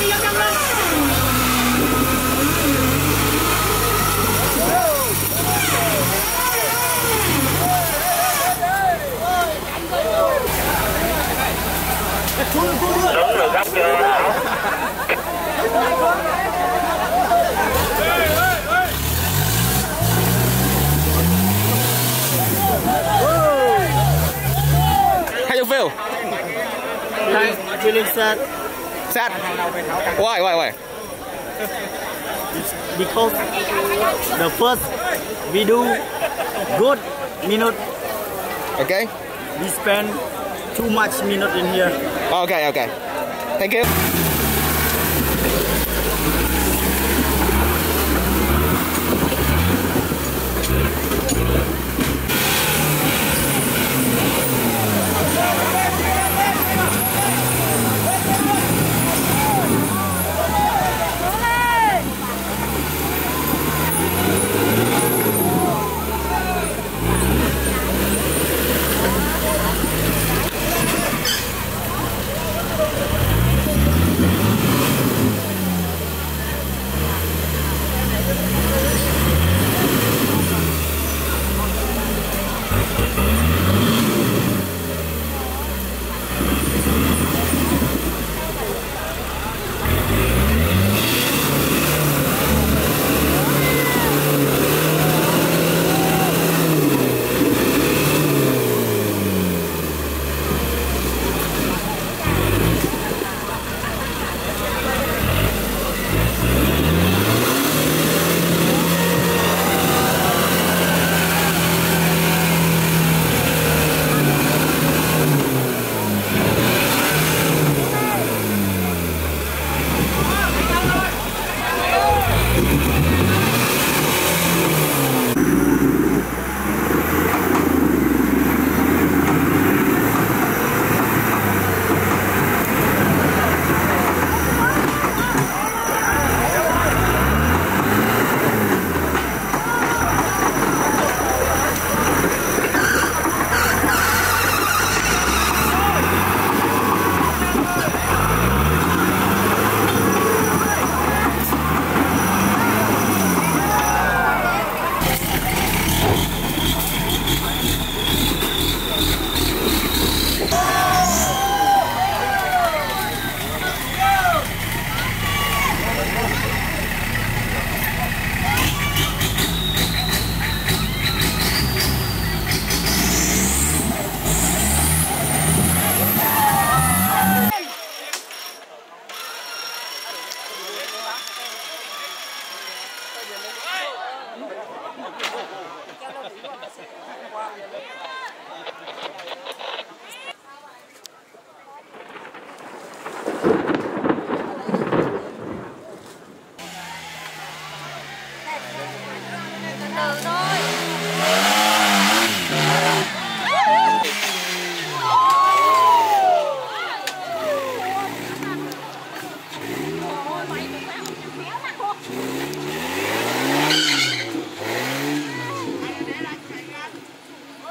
đi vô trong luôn. Đúng rồi gấp chưa How you feel? I'm feeling sad Sad? Why, why, why? because the first we do good minute Okay? we spend too much minute in here Okay, okay. Thank you.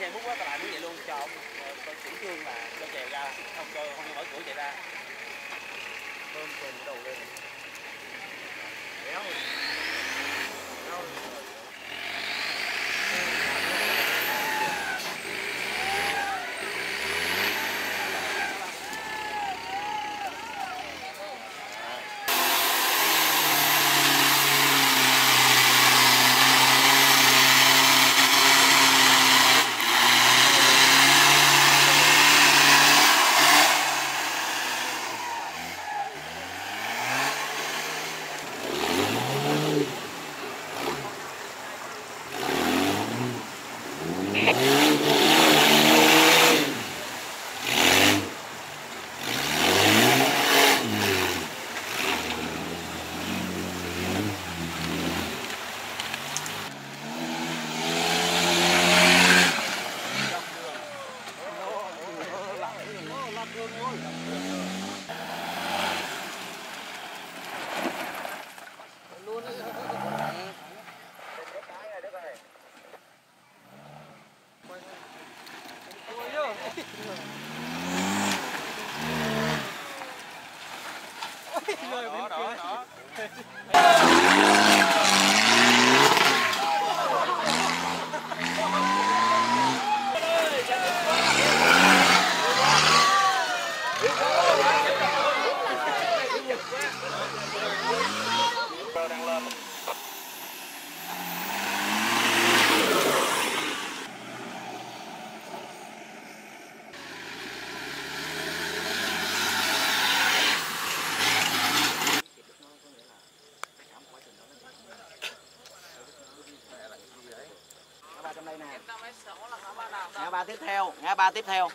Như múc quá các bạn muốn vậy luôn cho ông ờ, Con chủ trương là cho chèo ra, Không cho không cho mở cửa chạy ra. Bơm tiền cái đầu lên. đây nè. Ngã ba tiếp theo ngã ba tiếp theo.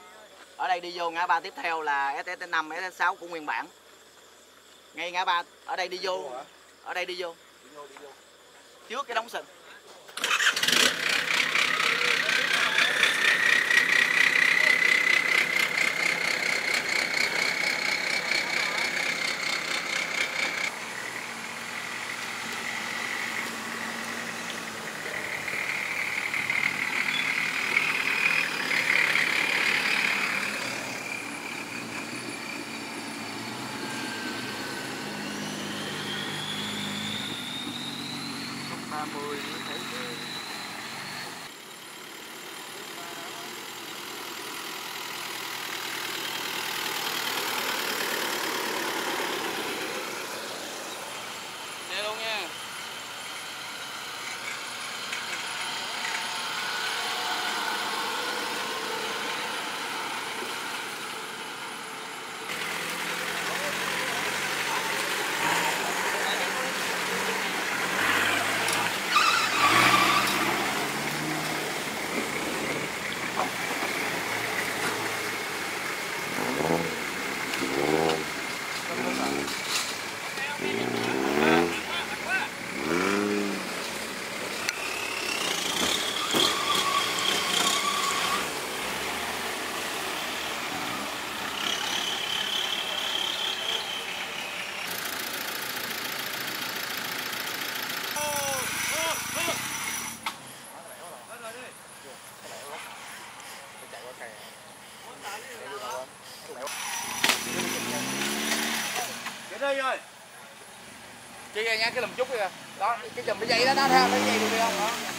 Ở đây đi vô ngã ba tiếp theo là ss 5 ss sáu của nguyên bản. Ngay ngã ba ở đây đi vô. Ở đây đi vô. Trước cái đóng sừng nha, cái lùm chút kìa. Đó, cái chùm cái dây đó, đó, thấy không? cái dây được không? Đó.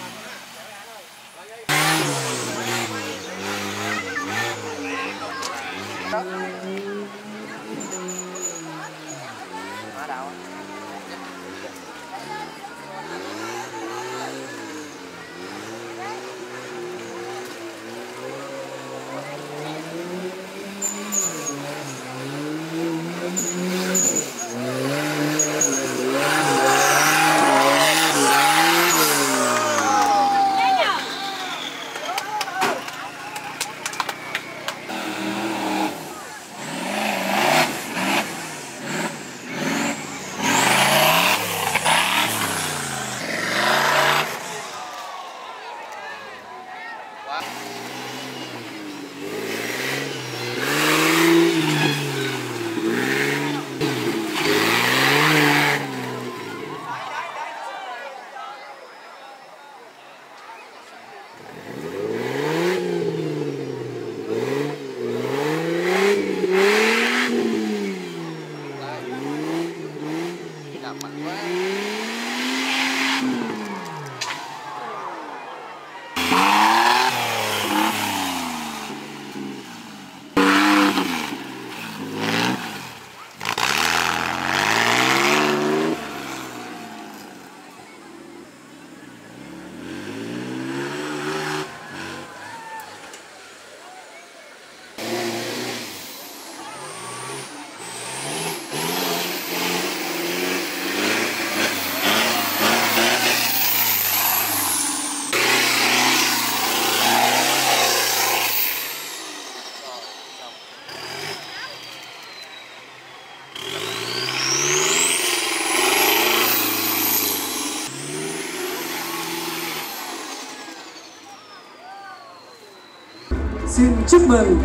2010,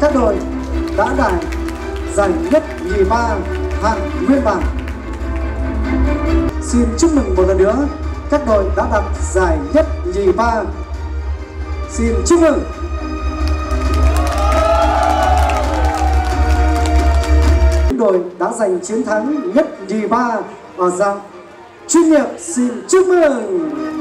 các đội đã đạt giải nhất nhì ba hạng nguyên bản. Xin chúc mừng một lần nữa các đội đã đạt giải nhất nhì ba. Xin chúc mừng. đội đã giành chiến thắng nhất nhì ba ở dạng chuyên nghiệp xin chúc mừng